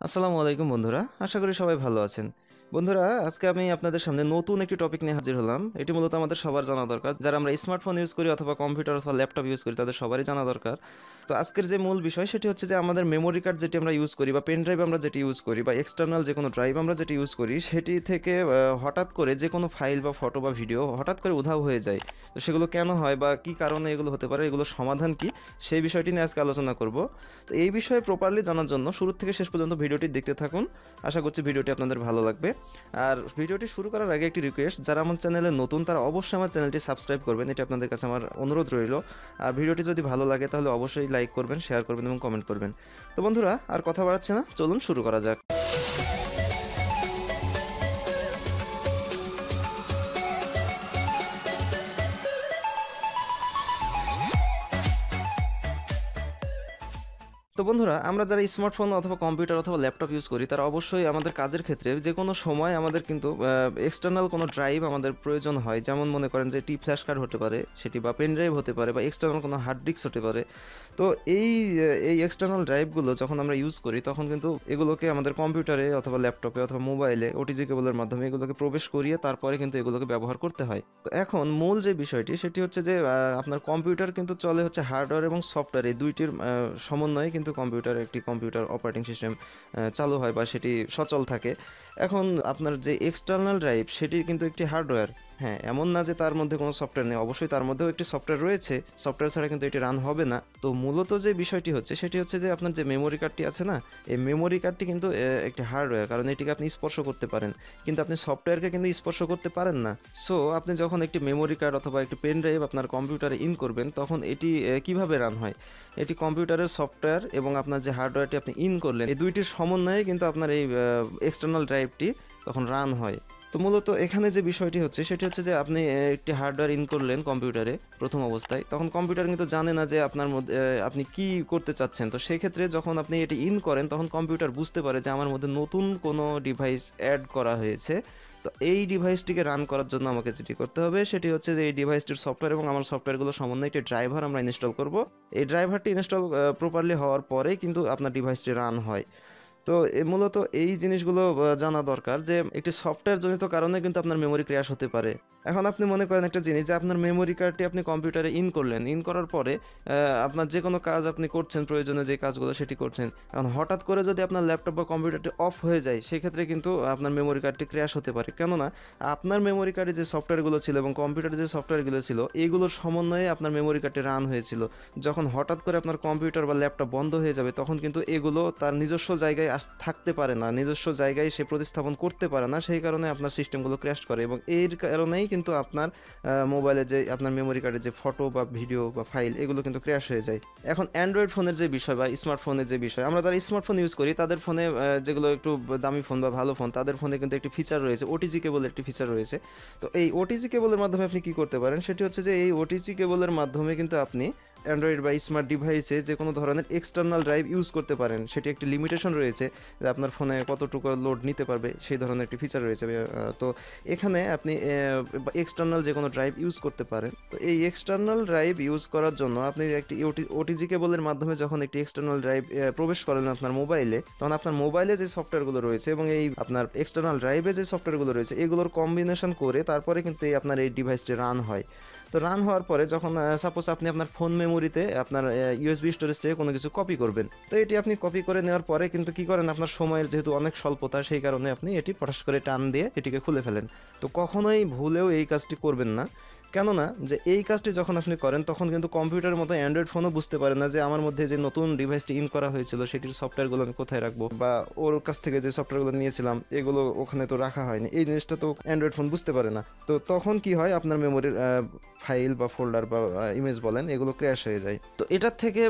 আসসালামু আলাইকুম বন্ধুরা আশা করি সবাই ভালো আছেন। বন্ধুরা, আজকে আমি আপনাদের সামনে নতুন একটি টপিক নিয়ে হাজির হলাম। এটি মূলত আমাদের সবার জানা দরকার। যারা আমরা স্মার্টফোন ইউজ করি অথবা কম্পিউটার অথবা ল্যাপটপ ইউজ করি, তাদের সবারই জানা দরকার। তো আজকের যে মূল বিষয়, সেটি হচ্ছে যে আমাদের মেমোরি কার্ড যেটি আমরা ইউজ করি বা পেন ড্রাইভ আমরা যেটি ইউজ করি বা এক্সটার্নাল যে কোনো ড্রাইভ আমরা যেটি ইউজ করি, সেটি থেকে হঠাৎ করে যে কোনো ফাইল বা ফটো বা ভিডিও হঠাৎ করে উধাও হয়ে যায়। তো সেগুলো কেন হয় বা কি কারণে এগুলো হতে পারে, এগুলোর সমাধান কি, সেই বিষয়টি নিয়ে আজকে আলোচনা করব। তো এই বিষয়ে প্রপারলি জানার জন্য শুরু থেকে শেষ পর্যন্ত ভিডিওটি দেখতে থাকুন। আশা করছি ভিডিওটি আপনাদের ভালো লাগবে। আর ভিডিওটি শুরু করার আগে একটি রিকোয়েস্ট যারা আমার চ্যানেলে নতুন, তারা অবশ্যই আমার চ্যানেলটি সাবস্ক্রাইব করবেন, এটি আপনাদের কাছে আমার অনুরোধ রইল। আর ভিডিওটি যদি ভালো লাগে, তাহলে অবশ্যই লাইক করবেন শেয়ার করবেন এবং কমেন্ট করবেন। তো বন্ধুরা, আর কথা বাড়াচ্ছে না, চলুন শুরু করা যাক। তো বন্ধুরা, আমরা যারা স্মার্টফোন অথবা কম্পিউটার অথবা ল্যাপটপ ইউজ করি, তারা অবশ্যই আমাদের কাজের ক্ষেত্রে যে কোনো সময় আমাদের কিন্তু এক্সটার্নাল কোনো ড্রাইভ আমাদের প্রয়োজন হয়। যেমন মনে করেন যে টি ফ্ল্যাশ কার্ড হতে পারে, সেটি বা পেন ড্রাইভ হতে পারে বা এক্সটার্নাল কোনো হার্ড ডিস্ক হতে পারে। তো এই এই এক্সটার্নাল ড্রাইভগুলো যখন আমরা ইউজ করি, তখন কিন্তু এগুলোকে আমাদের কম্পিউটারে অথবা ল্যাপটপে অথবা মোবাইলে ওটিজি কেবলের মাধ্যমে এগুলোকে প্রবেশ করিয়ে তারপরে কিন্তু এগুলোকে ব্যবহার করতে হয়। তো এখন মূল যে বিষয়টি, সেটি হচ্ছে যে আপনার কম্পিউটার কিন্তু চলে হচ্ছে হার্ডওয়্যার এবং সফটওয়্যার এই দুইটির সমন্বয়ে কিন্তু কম্পিউটার একটি কম্পিউটার অপারেটিং সিস্টেম চালু হয় বা সেটি সচল থাকে। এখন আপনার যে এক্সটার্নাল ড্রাইভ সেটি কিন্তু একটি হার্ডওয়্যার হ্যাঁ এমন না যে তার মধ্যে কোনো সফটওয়্যার নেই। অবশ্যই তার মধ্যেও একটি সফটওয়্যার রয়েছে। সফটওয়্যার ছাড়া কিন্তু এটি রান হবে না। তো মূলত যে বিষয়টি হচ্ছে, সেটি হচ্ছে যে আপনার যে মেমোরি কার্ডটি আছে না, এই মেমোরি কার্ডটি কিন্তু একটি হার্ডওয়্যার কারণ এটিকে আপনি স্পর্শ করতে পারেন। কিন্তু আপনি সফটওয়্যারকে কিন্তু স্পর্শ করতে পারেন না। সো আপনি যখন একটি মেমোরি কার্ড অথবা একটি পেন ড্রাইভ আপনার কম্পিউটারে ইন করবেন, তখন এটি কীভাবে রান হয়? এটি কম্পিউটারের সফটওয়্যার এবং আপনার যে হার্ডওয়্যারটি আপনি ইন করলেন, এই দুইটির সমন্বয়ে কিন্তু আপনার এই এক্সটার্নাল ড্রাইভটি তখন রান হয়। তো মূলত এখানে যে বিষয়টি হচ্ছে, সেটি হচ্ছে যে আপনি একটি হার্ডওয়্যার ইন করলেন কম্পিউটারে প্রথম অবস্থায়। তখন কম্পিউটার কিন্তু জানে না যে আপনার মধ্যে আপনি কি করতে চাচ্ছেন। তো সেক্ষেত্রে যখন আপনি এটি ইন করেন, তখন কম্পিউটার বুঝতে পারে যে আমার মধ্যে নতুন কোনো ডিভাইস অ্যাড করা হয়েছে। তো এই ডিভাইসটিকে রান করার জন্য আমাকে যেটি করতে হবে, সেটি হচ্ছে যে এই ডিভাইসটির সফটওয়্যার এবং আমার সফটওয়্যারগুলো সমন্বয়ে একটি ড্রাইভার আমরা ইনস্টল করব। এই ড্রাইভারটি ইনস্টল প্রপারলি হওয়ার পরেই কিন্তু আপনার ডিভাইসটি রান হয়। তো মূলত এই জিনিসগুলো জানা দরকার যে একটি সফটওয়্যার জনিত কারণে কিন্তু আপনার মেমোরি ক্র্যাশ হতে পারে। এখন আপনি মনে করেন একটা জিনিস যে আপনার মেমোরি কার্ডটি আপনি কম্পিউটারে ইন করলেন। ইন করার পরে আপনার যে কোনো কাজ আপনি করছেন, প্রয়োজনে যে কাজগুলো সেটি করছেন। এখন হঠাৎ করে যদি আপনার ল্যাপটপ বা কম্পিউটারটি অফ হয়ে যায়, সেক্ষেত্রে কিন্তু আপনার মেমোরি কার্ডটি ক্র্যাশ হতে পারে। কেননা, আপনার মেমোরি কার্ডে যে সফটওয়্যারগুলো ছিল এবং কম্পিউটারে যে সফটওয়্যারগুলো ছিল এইগুলোর সমন্বয়ে আপনার মেমোরি কার্ডটি রান হয়েছিল। যখন হঠাৎ করে আপনার কম্পিউটার বা ল্যাপটপ বন্ধ হয়ে যাবে, তখন কিন্তু এগুলো তার নিজস্ব জায়গায় থাকতে পারে না, নিজস্ব জায়গায় সে প্রতিস্থাপন করতে পারে না, সেই কারণে আপনার সিস্টেমগুলো ক্র্যাশ করে এবং এর কারণেই কিন্তু আপনার মোবাইলে যে আপনার মেমোরি কার্ডের যে ফটো বা ভিডিও বা ফাইল এগুলো কিন্তু ক্র্যাশ হয়ে যায়। এখন অ্যান্ড্রয়েড ফোনের যে বিষয় বা স্মার্টফোনের যে বিষয়, আমরা যারা স্মার্টফোন ইউজ করি, তাদের ফোনে যেগুলো একটু দামি ফোন বা ভালো ফোন তাদের ফোনে কিন্তু একটি ফিচার রয়েছে ওটিজি কেবল একটি ফিচার রয়েছে। তো এই ওটিজি কেবলের মাধ্যমে আপনি কি করতে পারেন? সেটি হচ্ছে যে এই ওটিজি কেবলের মাধ্যমে কিন্তু আপনি অ্যান্ড্রয়েড বা স্মার্ট ডিভাইসে যে কোনো ধরনের এক্সটার্নাল ড্রাইভ ইউজ করতে পারেন। সেটি একটি লিমিটেশন রয়েছে যে আপনার ফোনে কতটুকু লোড নিতে পারবে, সেই ধরনের একটি ফিচার রয়েছে। তো এখানে আপনি এক্সটার্নাল যে কোনো ড্রাইভ ইউজ করতে পারেন। তো এই এক্সটার্নাল ড্রাইভ ইউজ করার জন্য আপনি একটি ওটিজি কেবলের মাধ্যমে যখন একটি এক্সটার্নাল ড্রাইভ প্রবেশ করেন আপনার মোবাইলে তখন আপনার মোবাইলে যে সফটওয়্যারগুলো রয়েছে এবং এই আপনার এক্সটার্নাল ড্রাইভে যে সফটওয়্যারগুলো রয়েছে, এগুলোর কম্বিনেশন করে তারপরে কিন্তু আপনার এই ডিভাইসটি রান হয়। তো রান হওয়ার পরে যখন সাপোজ আপনি আপনার ফোন মেমোরিতে আপনার ইউএসবি স্টোরেজ থেকে কোনো কিছু কপি করবেন। তো এটি আপনি কপি করে নেওয়ার পরে কিন্তু কি করেন, আপনার সময়ের যেহেতু অনেক স্বল্পতা, সেই কারণে আপনি এটি পটাশ করে টান দিয়ে এটিকে খুলে ফেলেন। তো কখনোই ভুলেও এই কাজটি করবেন না। কেননা যে এই কাজটি যখন আপনি করেন, তখন কিন্তু কম্পিউটারের মতো অ্যান্ড্রয়েড ফোনও বুঝতে পারে না যে আমার মধ্যে যে নতুন ডিভাইসটি ইন করা হয়েছিল, সেটির সফটওয়্যারগুলো আমি কোথায় রাখব? বা ওর কাছ থেকে যে সফটওয়্যারগুলো নিয়েছিলাম, এগুলো ওখানে তো রাখা হয়নি। এই জিনিসটা তো অ্যান্ড্রয়েড ফোন বুঝতে পারে না। তো তখন কি হয়, আপনার মেমোরির ফাইল বা ফোল্ডার বা ইমেজ বলেন, এগুলো ক্র্যাশ হয়ে যায়। তো এটার থেকে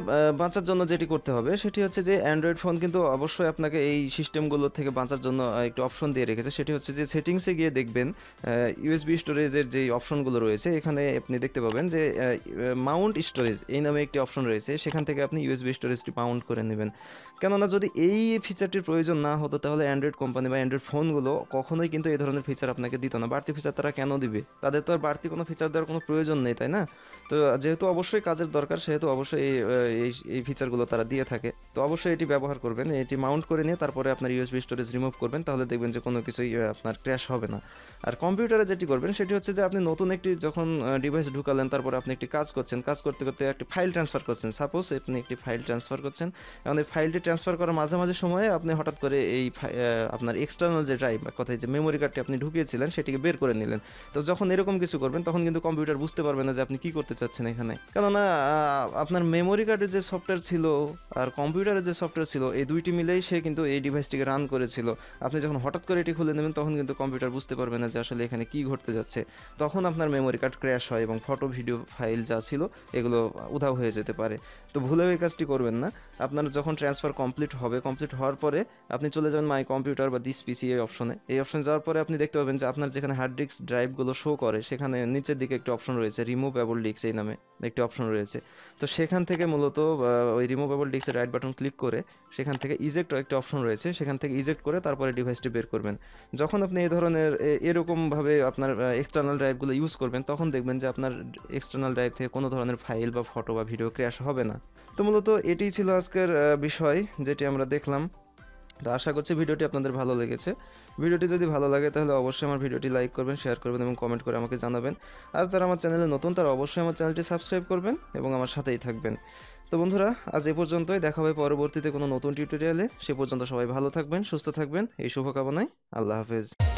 বাঁচার জন্য যেটি করতে হবে, সেটি হচ্ছে যে অ্যান্ড্রয়েড ফোন কিন্তু অবশ্যই আপনাকে এই সিস্টেমগুলো থেকে বাঁচার জন্য একটি অপশন দিয়ে রেখেছে। সেটি হচ্ছে যে সেটিংসে গিয়ে দেখবেন ইউএসবি স্টোরেজের যে অপশনগুলো রয়েছে রয়েছে এখানে আপনি দেখতে পাবেন যে মাউন্ট স্টোরেজ এই নামে একটি অপশন রয়েছে। সেখান থেকে আপনি ইউএসবি স্টোরেজটি মাউন্ট করে নেবেন। কেননা যদি এই ফিচারটির প্রয়োজন না হতো, তাহলে অ্যান্ড্রয়েড কোম্পানি বা অ্যান্ড্রয়েড ফোনগুলো কখনোই কিন্তু এই ধরনের ফিচার আপনাকে দিত না। বাড়তি ফিচার তারা কেন দিবে? তাদের তো আর বাড়তি কোনো ফিচার দেওয়ার কোনো প্রয়োজন নেই, তাই না? তো যেহেতু অবশ্যই কাজের দরকার, সেহেতু অবশ্যই এই এই ফিচারগুলো তারা দিয়ে থাকে। তো অবশ্যই এটি ব্যবহার করবেন, এটি মাউন্ট করে নিয়ে তারপরে আপনার ইউএসবি স্টোরেজ রিমুভ করবেন, তাহলে দেখবেন যে কোনো কিছুই আপনার ক্র্যাশ হবে না। আর কম্পিউটারে যেটি করবেন, সেটি হচ্ছে যে আপনি নতুন একটি যখন ডিভাইস ঢুকালেন, তারপরে আপনি একটি কাজ করছেন, কাজ করতে করতে একটি ফাইল ট্রান্সফার করছেন। সাপোজ আপনি একটি ফাইল ট্রান্সফার করছেন এবং এই ফাইলটি ট্রান্সফার করার মাঝে মাঝে সময়ে আপনি হঠাৎ করে এই আপনার এক্সটার্নাল যে ড্রাইভ বা কথায় যে মেমোরি কার্ডটি আপনি ঢুকিয়েছিলেন, সেটিকে বের করে নিলেন। তো যখন এরকম কিছু করবেন, তখন কিন্তু কম্পিউটার বুঝতে পারবে না যে আপনি কী করতে চাচ্ছেন এখানে। কেননা আপনার মেমোরি কার্ডের যে সফটওয়্যার ছিল আর কম্পিউটারের যে সফটওয়্যার ছিল, এই দুইটি মিলেই সে কিন্তু এই ডিভাইসটিকে রান করেছিল। আপনি যখন হঠাৎ করে এটি খুলে নেবেন, তখন কিন্তু কম্পিউটার বুঝতে পারবে না যে আসলে এখানে কী ঘটতে যাচ্ছে। তখন আপনার মেমোরি কার্ড ক্র্যাশ হয় এবং ফটো ভিডিও ফাইল যা ছিল এগুলো উধাও হয়ে যেতে পারে। তো ভুলেও এই কাজটি করবেন না। আপনার যখন ট্রান্সফার কমপ্লিট হবে কমপ্লিট হওয়ার পরে আপনি চলে যাবেন মাই কম্পিউটার বা দিস পিসি এই অপশনে এই অপশনে যাওয়ার পরে আপনি দেখতে পাবেন যে আপনার যেখানে হার্ড ডিস্ক ড্রাইভগুলো শো করে, সেখানে নিচের দিকে একটি অপশন রয়েছে রিমুভেবল ডিস্ক এই নামে একটি অপশন রয়েছে। তো সেখান থেকে মূলত ওই রিমুভেবল ডিস্কের রাইট বাটন ক্লিক করে সেখান থেকে ইজেক্ট একটা অপশন রয়েছে, সেখান থেকে ইজেক্ট করে তারপরে ডিভাইসটি বের করবেন। যখন আপনি এই ধরনের এরকমভাবে আপনার এক্সটার্নাল ড্রাইভগুলো ইউজ করবেন, তখন দেখবেন যে আপনার এক্সটার্নাল ড্রাইভ থেকে কোনো ধরনের ফাইল বা ফটো বা ভিডিও ক্র্যাশ হবে না। তো মূলত এটিই ছিল আজকের বিষয় যেটি আমরা দেখলাম। তো আশা করছি ভিডিওটি আপনাদের ভালো লেগেছে। ভিডিওটি যদি ভালো লাগে তাহলে অবশ্যই আমার ভিডিওটি লাইক করবেন শেয়ার করবেন এবং কমেন্ট করে আমাকে জানাবেন। আর যারা আমার চ্যানেলে নতুন তারা অবশ্যই আমার চ্যানেলটি সাবস্ক্রাইব করবেন এবং আমার সাথেই থাকবেন। তো বন্ধুরা, আজ এ পর্যন্তই। দেখা হবে পরবর্তীতে কোনো নতুন টিউটোরিয়ালে সে পর্যন্ত সবাই ভালো থাকবেন, সুস্থ থাকবেন। এই শুভকামনায় আল্লাহ হাফেজ।